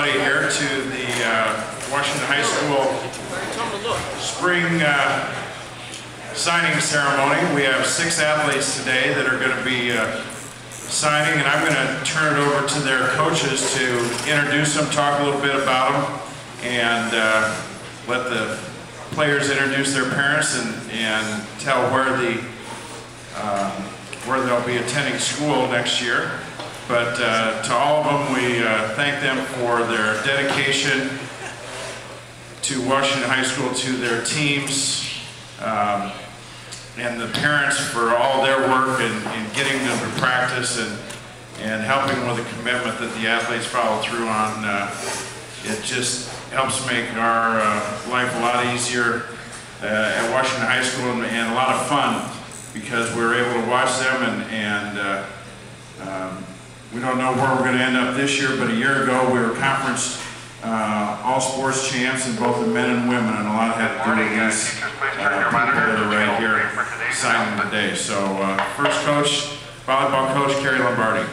everybody here to the uh, Washington High School spring uh, signing ceremony. We have six athletes today that are going to be uh, signing, and I'm going to turn it over to their coaches to introduce them, talk a little bit about them, and uh, let the players introduce their parents and, and tell where the um, where they'll be attending school next year. But uh, to all of them, we uh, thank them for their dedication to Washington High School, to their teams, um, and the parents for all their work in, in getting them to practice and, and helping with the commitment that the athletes follow through on. Uh, it just helps make our uh, life a lot easier uh, at Washington High School and, and, a lot of fun because we're able to watch them and, and uh, um, we don't know where we're going to end up this year, but a year ago we were conference uh, all sports champs in both the men and women, and a lot had to do with these uh, people that are right here signing today. So uh, first coach, volleyball coach, Carrie Lombardi.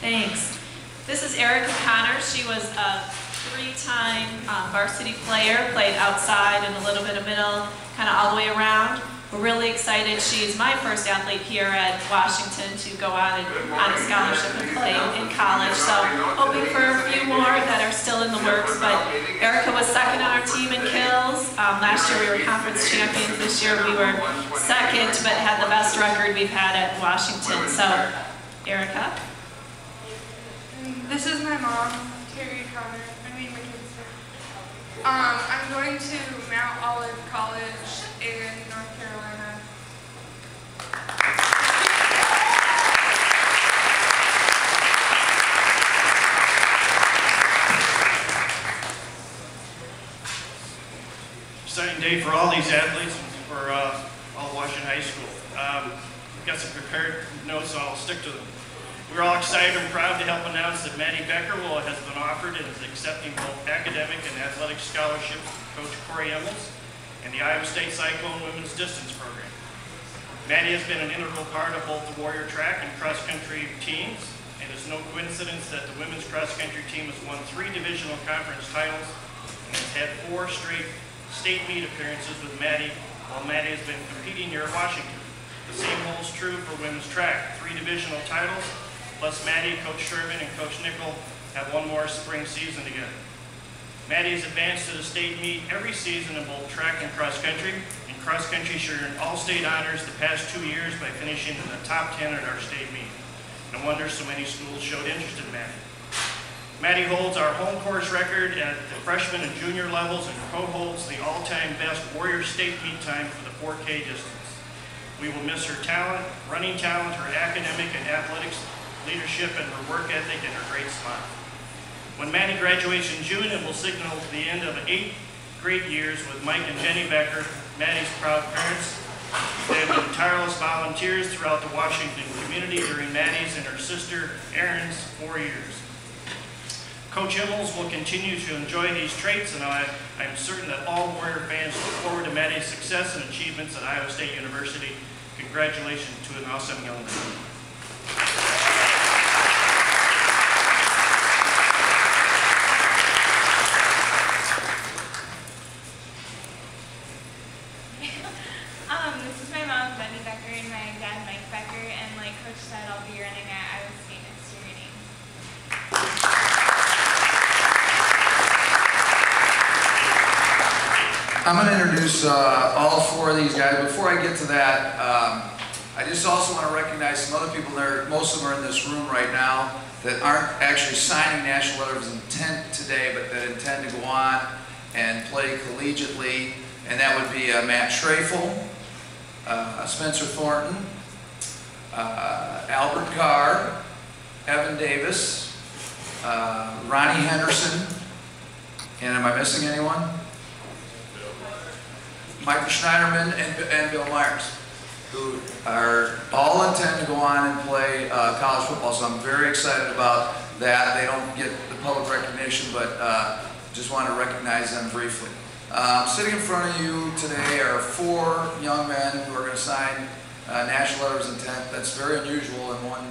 Thanks. This is Erika Conner. She was a three-time uh, varsity player, played outside and a little bit of middle, kind of all the way around. We're really excited. She's my first athlete here at Washington to go out and, on a scholarship and play in college. So hoping for a few more that are still in the works. But Erika was second on our team in kills. Um, last year we were conference champions. This year we were second, but had the best record we've had at Washington. So, Erika. This is my mom, Terry Conner. I mean, my kids. Um, I'm going to Mount Olive College in North Carolina. These athletes, for uh, all Washington High School. Um, got some prepared notes, so I'll stick to them. We're all excited and proud to help announce that Maddy Becker will, has been offered and is accepting both academic and athletic scholarships from Coach Corey Ihmels and the Iowa State Cyclone Women's Distance Program. Maddy has been an integral part of both the Warrior track and cross-country teams, and it's no coincidence that the women's cross-country team has won three divisional conference titles and has had four straight state meet appearances with Maddy, while Maddy has been competing at Washington. The same holds true for women's track. Three divisional titles, plus Maddy, Coach Sherman, and Coach Nickel have one more spring season together. Maddy has advanced to the state meet every season in both track and cross country. In cross country, she earned all state honors the past two years by finishing in the top 10 at our state meet. No wonder so many schools showed interest in Maddy. Maddy holds our home course record at the freshman and junior levels and co-holds the all-time best Warrior State meet time for the 4K distance. We will miss her talent, running talent, her academic and athletics leadership, and her work ethic and her great smile. When Maddy graduates in June, it will signal the end of eight great years with Mike and Jenny Becker, Maddy's proud parents. They have been tireless volunteers throughout the Washington community during Maddy's and her sister Erin's four years. Coach Ihmels will continue to enjoy these traits, and I, am certain that all Warrior fans look forward to Maddy's success and achievements at Iowa State University. Congratulations to an awesome young man. I'm going to introduce uh, all four of these guys. Before I get to that, um, I just also want to recognize some other people there. Most of them are in this room right now that aren't actually signing national letters of intent today, but that intend to go on and play collegiately. And that would be uh, Matt Schrafel, uh, Spencer Thornton, uh, Albert Carr, Evan Davis, uh, Ronnie Henderson, and am I missing anyone? Michael Schneiderman and, and Bill Myers, who are all intend to go on and play uh, college football. So I'm very excited about that. They don't get the public recognition, but uh, just want to recognize them briefly. Um, sitting in front of you today are four young men who are going to sign uh, national letters of intent. That's very unusual in one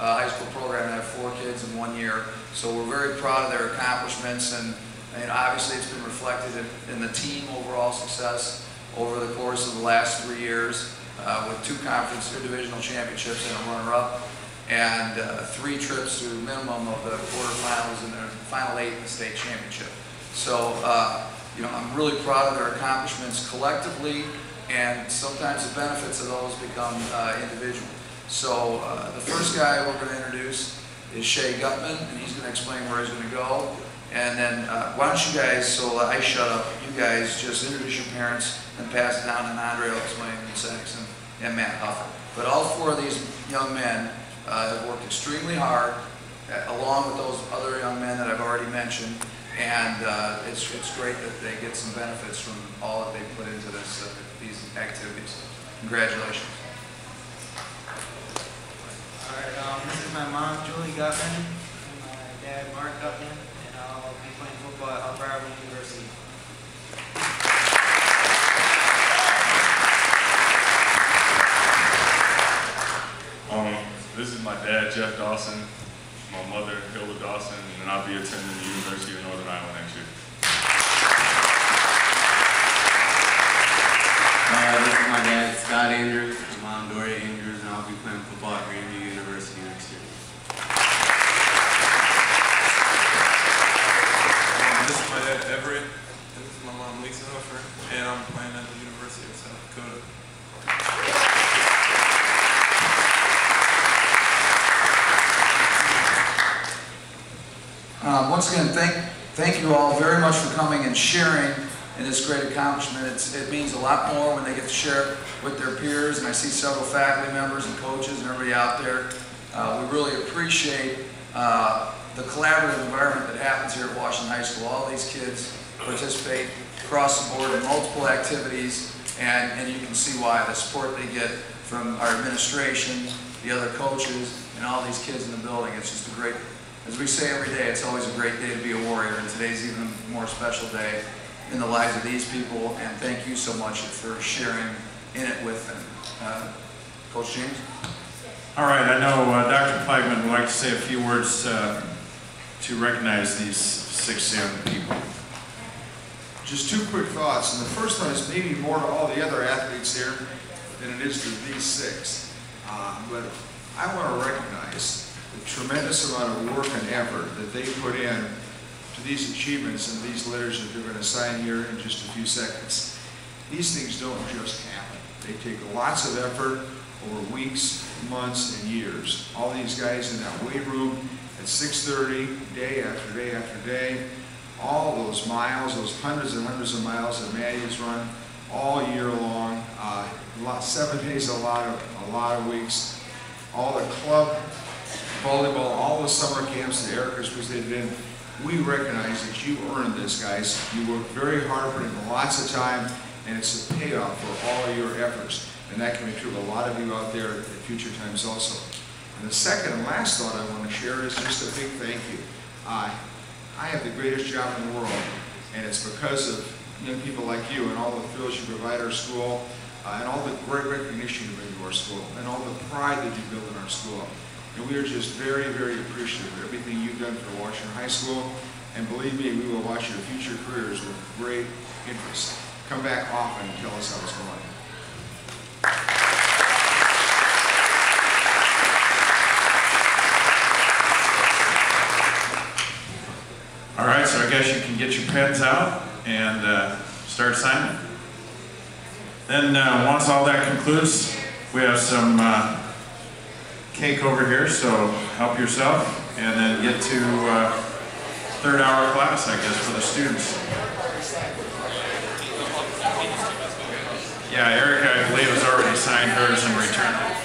uh, high school program to have four kids in one year. So we're very proud of their accomplishments and, and obviously it's been reflected in, in the team overall success over the course of the last three years uh, with two conference or divisional championships and a runner-up and uh, three trips to minimum of the quarterfinals and the final eight in the state championship. So, uh, you know, I'm really proud of their accomplishments collectively, and sometimes the benefits of those become uh, individual. So, uh, the first guy we're going to introduce is Shay Gutman, and he's going to explain where he's going to go. And then, uh, why don't you guys, so I shut up, guys just introduce your parents and pass it down to Andre Oaksway and Saxon and Matt Huffer. But all four of these young men uh, have worked extremely hard, uh, along with those other young men that I've already mentioned, and uh, it's, it's great that they get some benefits from all that they put into this, uh, these activities. Congratulations. All right, um, this is my mom, Julie Gutman, and my dad, Mark Gutman, and I'll be playing football at Arlington University. Um, this is my dad, Jeff Dawson, my mother, Hilda Dawson, and I'll be attending the University of Northern Iowa next year. Uh, this is my dad, Scott Andrews, and mom, Doria Andrews, and I'll be playing football at Grand View University next year. Um, this is my dad, Everett, and this is my mom, Lisa Huffer, and I'm playing at the University of South Dakota. Um, Once again, thank, thank you all very much for coming and sharing in this great accomplishment. It's, it means a lot more when they get to share it with their peers, and I see several faculty members and coaches and everybody out there. Uh, we really appreciate uh, the collaborative environment that happens here at Washington High School. All these kids participate across the board in multiple activities, and, and you can see why, the support they get from our administration, the other coaches, and all these kids in the building. It's just a great, as we say every day, it's always a great day to be a warrior, and today's even a more special day in the lives of these people, and thank you so much for sharing in it with them. Uh, Coach James? All right, I know uh, Dr. Feigman would like to say a few words uh, to recognize these six young people. Just two quick thoughts, and the first one is maybe more to all the other athletes here than it is to these six. Uh, But I want to recognize the tremendous amount of work and effort that they put in to these achievements and these letters that they're going to sign here in just a few seconds. These things don't just happen. They take lots of effort over weeks, months, and years. All these guys in that weight room at 6:30, day after day after day, all those miles, those hundreds and hundreds of miles that Maddy has run all year long, uh, a lot, seven days, a lot of, a lot of weeks. All the club volleyball, all the summer camps that Erika's participated in, we recognize that you earned this, guys. You worked very hard, put in lots of time, and it's a payoff for all your efforts. And that can be true of a lot of you out there at future times also. And the second and last thought I want to share is just a big thank you. Uh, I have the greatest job in the world, and it's because of young people like you and all the thrills you provide our school, uh, and all the great recognition you bring to our school, and all the pride that you build in our school. And we are just very, very appreciative of everything you've done for Washington High School, and believe me, we will watch your future careers with great interest. Come back often and tell us how it's going. All right, so I guess you can get your pens out and uh, start signing. Then, uh, once all that concludes, we have some uh, cake over here, so help yourself, and then get to uh, third hour class, I guess, for the students. Yeah, Erika, I believe, has already signed hers and returned it.